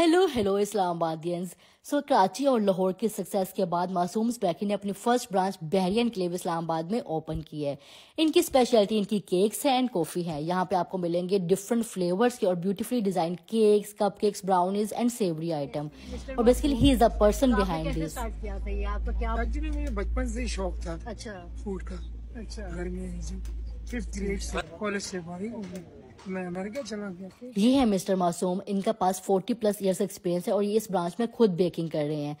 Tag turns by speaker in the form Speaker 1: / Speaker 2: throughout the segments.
Speaker 1: Hello hello Islamabadians so Karachi और लाहौर की success के बाद मासूम स्पैकी ने अपनी first branch Bahria enclave Islamabad में ओपन की है। इनकी स्पेशलिटी इनकी केक्स है एंड कॉफ़ी है। यहाँ पे आपको मिलेंगे डिफरेंट फ्लेवर्स के और beautifully design cakes cup cakes brownies and savoury item और basically he is a person behind this
Speaker 2: बचपन से शौक था अच्छा। फ़ूड का। अच्छा। घर में फिफ्थ ग्रेड से कॉलेज से
Speaker 1: ये है मिस्टर मासूम। इनका पास 40 प्लस इयर्स एक्सपीरियंस है और ये इस ब्रांच में खुद बेकिंग कर रहे हैं।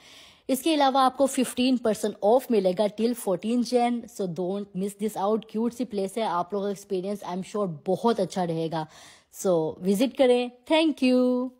Speaker 1: इसके अलावा आपको 15 परसेंट ऑफ़ मिलेगा till 14 Jan. So don't miss this out cutesy place है। आप लोगों का एक्सपीरियंस आई एम श्योर बहुत अच्छा रहेगा। सो so, विज़िट करें। Thank you